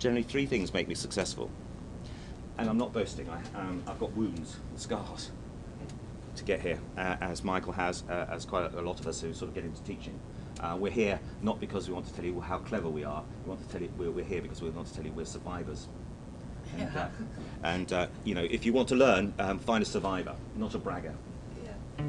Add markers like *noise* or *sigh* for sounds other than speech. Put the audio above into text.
generally three things make me successful. And I'm not boasting, I, um, I've got wounds, scars to get here, uh, as Michael has, uh, as quite a, lot of us who sort of get into teaching. Uh, we're here not because we want to tell you how clever we are, we want to tell you we're, we're here because we want to tell you we're survivors. And, uh, *laughs* and uh, you know, if you want to learn, um, find a survivor, not a bragger. Yeah.